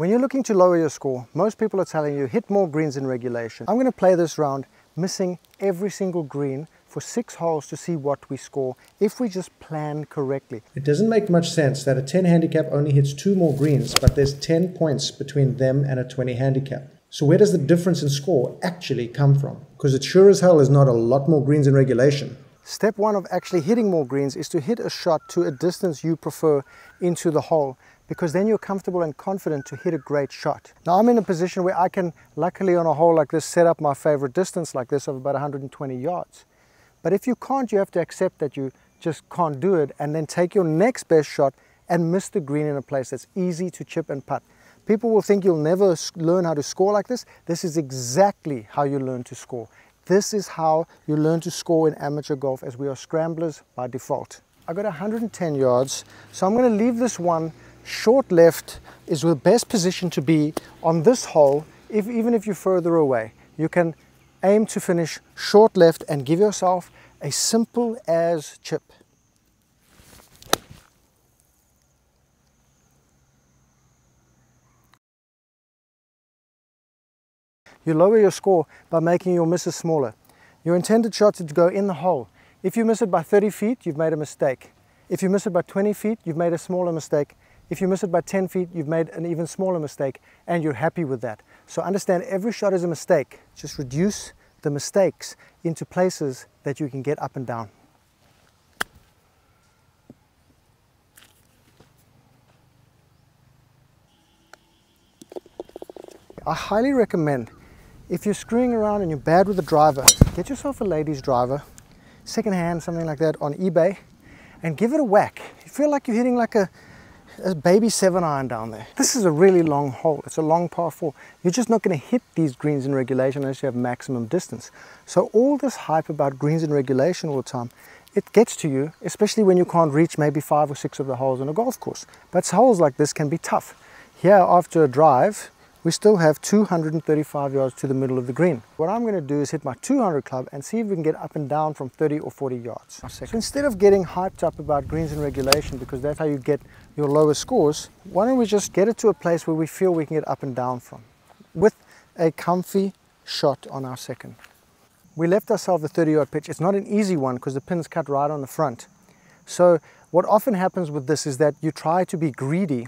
When you're looking to lower your score, most people are telling you hit more greens in regulation. I'm going to play this round missing every single green for six holes to see what we score if we just plan correctly. It doesn't make much sense that a 10 handicap only hits two more greens, but there's 10 points between them and a 20 handicap. So where does the difference in score actually come from? Because it sure as hell is not a lot more greens in regulation. Step one of actually hitting more greens is to hit a shot to a distance you prefer into the hole because then you're comfortable and confident to hit a great shot. Now I'm in a position where I can, luckily on a hole like this, set up my favorite distance like this of about 120 yards. But if you can't, you have to accept that you just can't do it and then take your next best shot and miss the green in a place that's easy to chip and putt. People will think you'll never learn how to score like this. This is exactly how you learn to score. This is how you learn to score in amateur golf as we are scramblers by default. I got 110 yards, so I'm going to leave this one short left is the best position to be on this hole, if, even if you're further away. You can aim to finish short left and give yourself a simple as chip. You lower your score by making your misses smaller. Your intended shot is to go in the hole. If you miss it by 30 feet, you've made a mistake. If you miss it by 20 feet, you've made a smaller mistake. If you miss it by 10 feet, you've made an even smaller mistake and you're happy with that. So understand every shot is a mistake. Just reduce the mistakes into places that you can get up and down. I highly recommend if you're screwing around and you're bad with a driver, get yourself a ladies driver, secondhand, something like that on eBay, and give it a whack. You feel like you're hitting like a a baby seven iron down there. This is a really long hole. It's a long par four. You're just not going to hit these greens in regulation unless you have maximum distance. So all this hype about greens in regulation all the time, it gets to you, especially when you can't reach maybe five or six of the holes on a golf course. But holes like this can be tough. Here after a drive, we still have 235 yards to the middle of the green. What I'm going to do is hit my 200 club and see if we can get up and down from 30 or 40 yards. So instead of getting hyped up about greens and regulation, because that's how you get your lower scores, why don't we just get it to a place where we feel we can get up and down from with a comfy shot on our second. We left ourselves a 30 yard pitch. It's not an easy one because the pin's cut right on the front. So what often happens with this is that you try to be greedy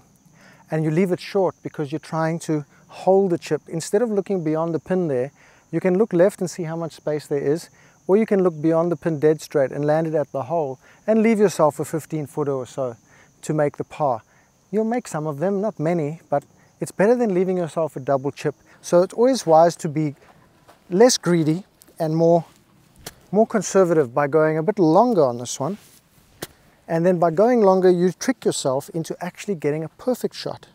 and you leave it short because you're trying to hold the chip. Instead of looking beyond the pin there, you can look left and see how much space there is, or you can look beyond the pin dead straight and land it at the hole and leave yourself a 15 footer or so to make the par. You'll make some of them, not many, but it's better than leaving yourself a double chip. So it's always wise to be less greedy and more, more conservative by going a bit longer on this one. And then by going longer, you trick yourself into actually getting a perfect shot.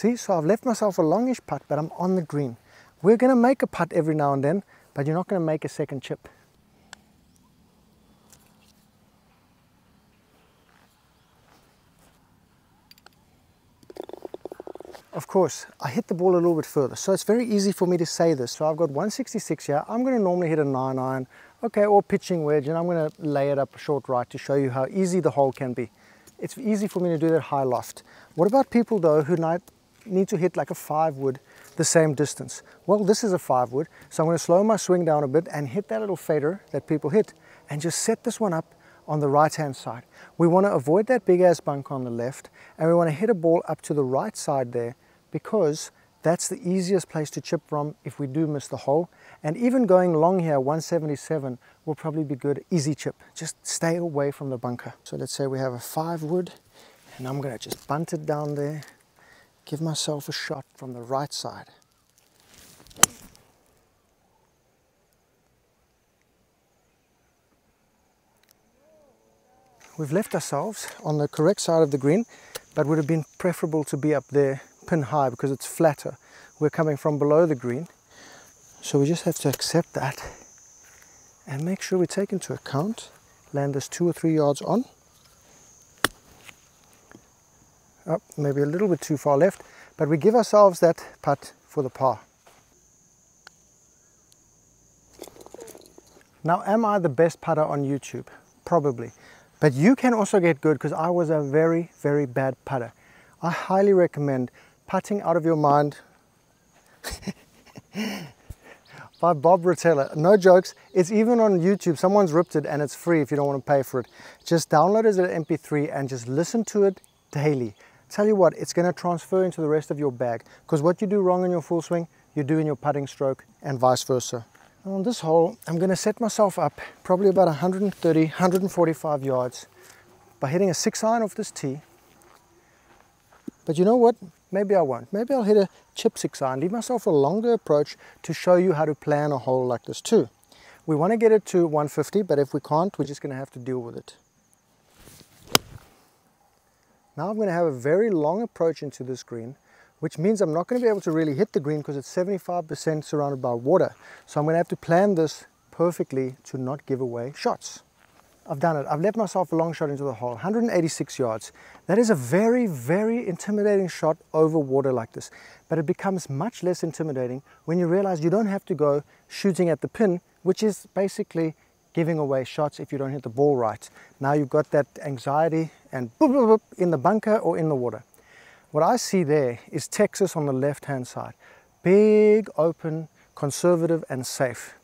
See, so I've left myself a longish putt, but I'm on the green. We're going to make a putt every now and then, but you're not going to make a second chip. Of course, I hit the ball a little bit further, so it's very easy for me to say this. So I've got 166 here. I'm going to normally hit a 9 iron, okay, or pitching wedge, and I'm going to lay it up a short right to show you how easy the hole can be. It's easy for me to do that high loft. What about people though who need to hit like a five wood the same distance. Well, this is a five wood, so I'm going to slow my swing down a bit and hit that little fader that people hit and just set this one up on the right hand side. We want to avoid that big ass bunk on the left and we want to hit a ball up to the right side there because that's the easiest place to chip from if we do miss the hole. And even going long here, 177 will probably be good, easy chip. Just stay away from the bunker. So let's say we have a five wood and I'm gonna just bunt it down there give myself a shot from the right side. We've left ourselves on the correct side of the green, but would have been preferable to be up there pin high because it's flatter. We're coming from below the green. So we just have to accept that and make sure we take into account, land this two or three yards on, oh, maybe a little bit too far left, but we give ourselves that putt for the par. Now, am I the best putter on YouTube? Probably. But you can also get good because I was a very, very bad putter. I highly recommend putting out of your mind by Bob Rotella. No jokes, it's even on YouTube. Someone's ripped it and it's free if you don't want to pay for it. Just download it as an MP3 and just listen to it daily. Tell you what, it's going to transfer into the rest of your bag because what you do wrong in your full swing, you do in your putting stroke and vice versa. On this hole, I'm going to set myself up probably about 130, 145 yards by hitting a six iron off this tee. But you know what? Maybe I won't. Maybe I'll hit a chip six iron, leave myself a longer approach to show you how to plan a hole like this too. We want to get it to 150, but if we can't, we're just going to have to deal with it. Now I'm going to have a very long approach into this green, which means I'm not going to be able to really hit the green because it's 75% surrounded by water. So I'm going to have to plan this perfectly to not give away shots. I've done it. I've left myself a long shot into the hole, 186 yards. That is a very, very intimidating shot over water like this. But it becomes much less intimidating when you realize you don't have to go shooting at the pin, which is basically giving away shots if you don't hit the ball right. Now you've got that anxiety and boop, boop, boop, in the bunker or in the water. What I see there is Texas on the left-hand side. Big, open, conservative and safe.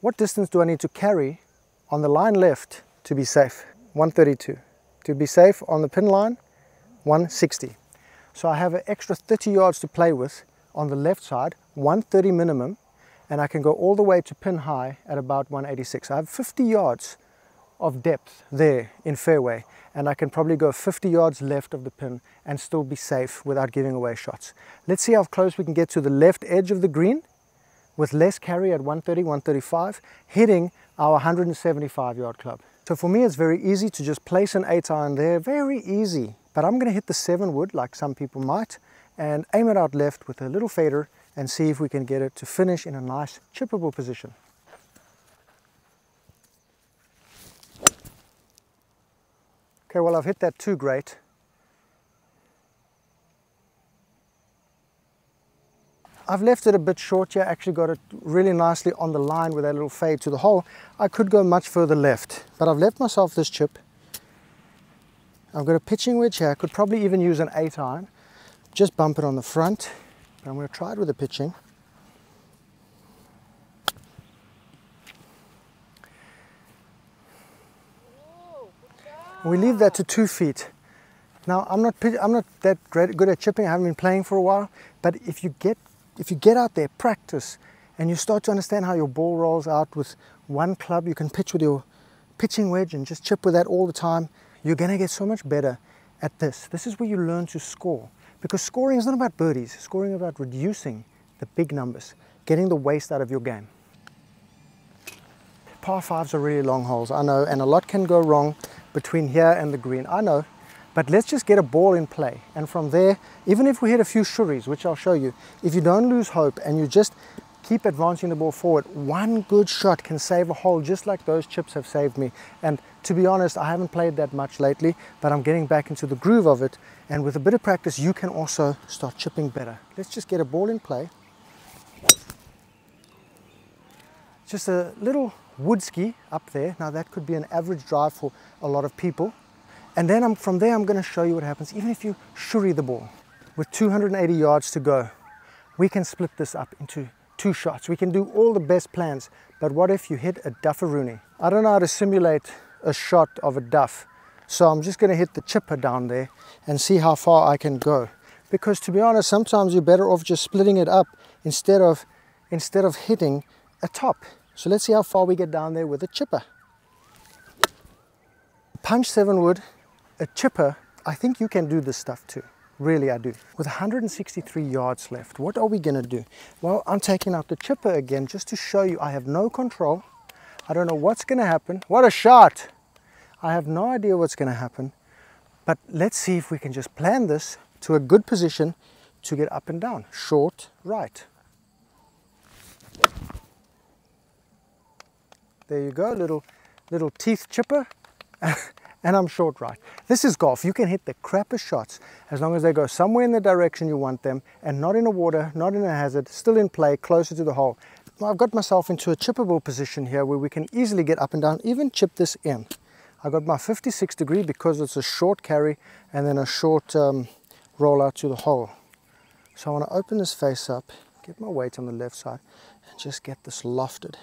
What distance do I need to carry on the line left to be safe? 132. To be safe on the pin line, 160. So I have an extra 30 yards to play with on the left side, 130 minimum, and I can go all the way to pin high at about 186. I have 50 yards of depth there in fairway and I can probably go 50 yards left of the pin and still be safe without giving away shots. Let's see how close we can get to the left edge of the green with less carry at 130, 135, hitting our 175 yard club. So for me it's very easy to just place an 8 iron there, very easy. But I'm going to hit the 7 wood like some people might and aim it out left with a little fader and see if we can get it to finish in a nice chippable position. Okay, well I've hit that too great. I've left it a bit short here, actually got it really nicely on the line with that little fade to the hole. I could go much further left, but I've left myself this chip. I've got a pitching wedge here, I could probably even use an 8 iron. Just bump it on the front, but I'm going to try it with the pitching. we leave that to two feet. Now I'm not I'm not that great, good at chipping. I haven't been playing for a while. But if you get if you get out there, practice, and you start to understand how your ball rolls out with one club, you can pitch with your pitching wedge and just chip with that all the time. You're gonna get so much better at this. This is where you learn to score. Because scoring is not about birdies. Scoring is about reducing the big numbers, getting the waste out of your game. Par fives are really long holes, I know, and a lot can go wrong between here and the green. I know, but let's just get a ball in play. And from there, even if we hit a few shuris, which I'll show you, if you don't lose hope and you just keep advancing the ball forward, one good shot can save a hole just like those chips have saved me. And to be honest, I haven't played that much lately, but I'm getting back into the groove of it. And with a bit of practice, you can also start chipping better. Let's just get a ball in play. Just a little wood ski up there. Now that could be an average drive for a lot of people. And then I'm, from there, I'm going to show you what happens. Even if you shuri the ball with 280 yards to go, we can split this up into two shots. We can do all the best plans. But what if you hit a dufferoonie? I don't know how to simulate a shot of a duff. So I'm just going to hit the chipper down there and see how far I can go. Because to be honest, sometimes you're better off just splitting it up instead of, instead of hitting a top. So let's see how far we get down there with a chipper. Punch 7 wood, a chipper, I think you can do this stuff too. Really, I do. With 163 yards left, what are we going to do? Well, I'm taking out the chipper again just to show you I have no control. I don't know what's going to happen. What a shot! I have no idea what's going to happen. But let's see if we can just plan this to a good position to get up and down. Short, right. There you go, little, little teeth chipper. and I'm short right. This is golf. You can hit the crappiest shots as long as they go somewhere in the direction you want them and not in the water, not in a hazard, still in play, closer to the hole. I've got myself into a chippable position here where we can easily get up and down, even chip this in. I got my 56 degree because it's a short carry and then a short um, roll out to the hole. So I want to open this face up, get my weight on the left side and just get this lofted.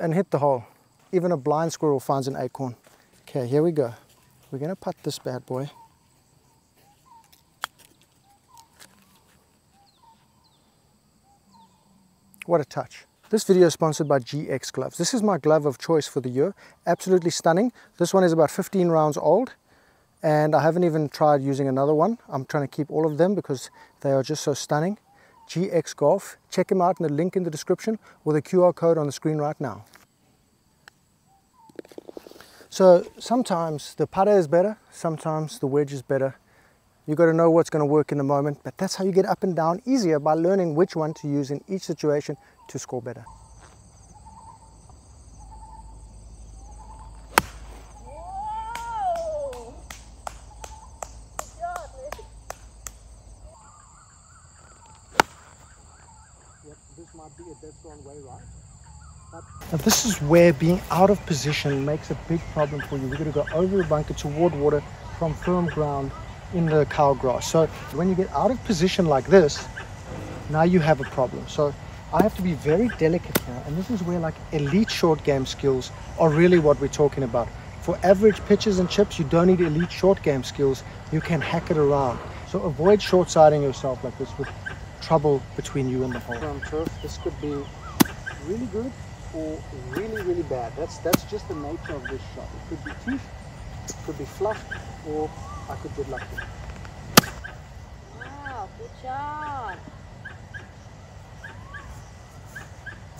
And hit the hole. Even a blind squirrel finds an acorn. Okay, here we go. We're to putt this bad boy. What a touch. This video is sponsored by GX Gloves. This is my glove of choice for the year. Absolutely stunning. This one is about 15 rounds old and I haven't even tried using another one. I'm trying to keep all of them because they are just so stunning. GX Golf. Check them out in the link in the description or the QR code on the screen right now. So sometimes the putter is better, sometimes the wedge is better. You've got to know what's going to work in the moment, but that's how you get up and down easier by learning which one to use in each situation to score better. this might be a dead strong way, right? Now this is where being out of position makes a big problem for you. We're to go over the bunker toward water from firm ground in the cow grass. So when you get out of position like this, now you have a problem. So I have to be very delicate here. And this is where like elite short game skills are really what we're talking about. For average pitches and chips, you don't need elite short game skills. You can hack it around. So avoid short-siding yourself like this with trouble between you and the hole. This could be really good or really, really bad. That's that's just the nature of this shot. It could be teeth, it could be fluff, or I could get lucky. Wow, good shot.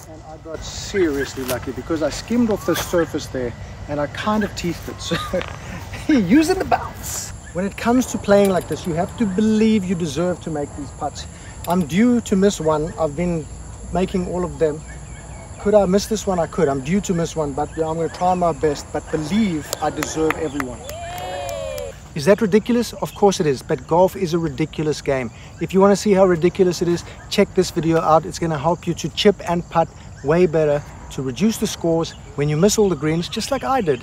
And I got seriously lucky because I skimmed off the surface there and I kind of teethed it. So using the bounce. When it comes to playing like this, you have to believe you deserve to make these putts. I'm due to miss one. I've been making all of them. Could I miss this one? I could. I'm due to miss one, but I'm going to try my best. But believe I deserve everyone. Is that ridiculous? Of course it is, but golf is a ridiculous game. If you want to see how ridiculous it is, check this video out. It's going to help you to chip and putt way better, to reduce the scores when you miss all the greens, just like I did.